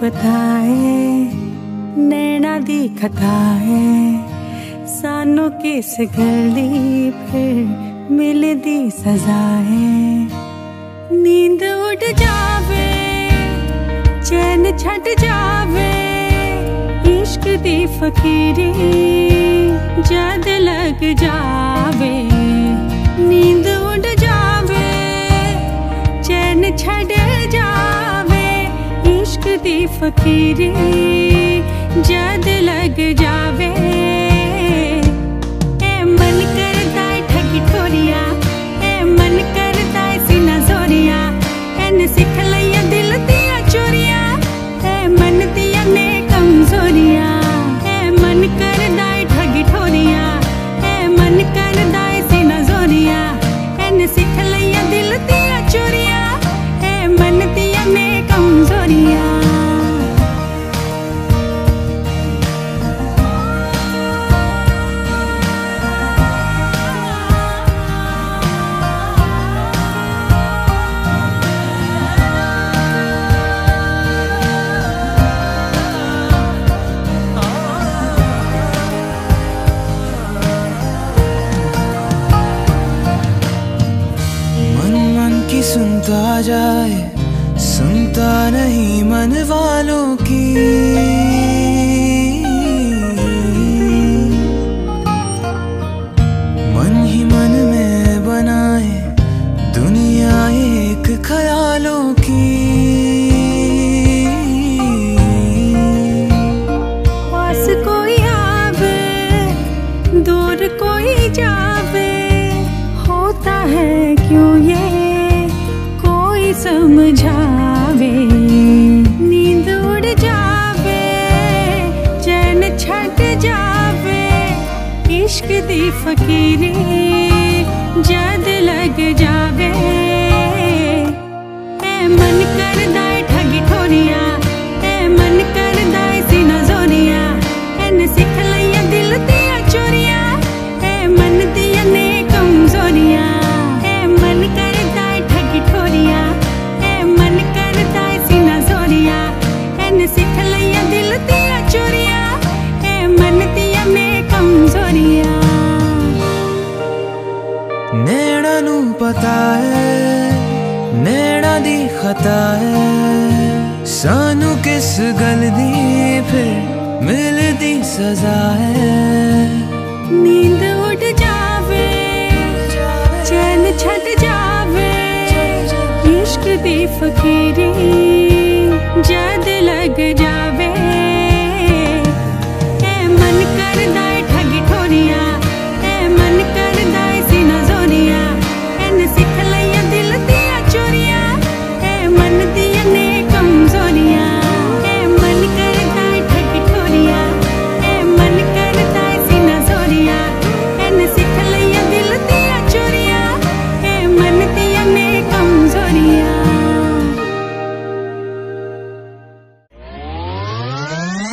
बताए नैना दी कथा है सानू किस गली फिर मिल दी सजा है नींद उठ जावे, चैन छट जावे। इश्क दी फकीरी जद लग जावे। नींद उड़ जावे, चैन छड़ फकीरी जद लग जावे। ए, मन करता है ठगी ठोरिया, ए, मन करता है सीना जोरिया एन सिख लिया दिल दिया चोरिया, ए, मन दिया ने कमजोरिया। ए, मन करता है मन करता है सीना जोरिया एन सिख लिया दिल दिया चोरिया, ए, मन दिया ने कमजोरिया। सुनता जाए सुनता नहीं मन वालों की। समझावे। नींद उड़ जावे चैन छट जावे। इश्क दी फकीरी जद लग ਨੈਣਾ ਨੂੰ ਪਤਾ ਹੈ ਨੈਣਾ ਦੀ ਖਤਾ ਹੈ ਸਾਨੂੰ ਕਿਸ ਗੱਲ ਦੀ ਫਿਰ ਮਿਲਦੀ ਸਜ਼ਾ ਹੈ ਨੀਂਦ ਉੱਡ ਜਾਵੇ ਚੈਨ ਛੱਡ ਜਾਵੇ ਇਸ਼ਕ ਦੀ ਫਕੀਰੀ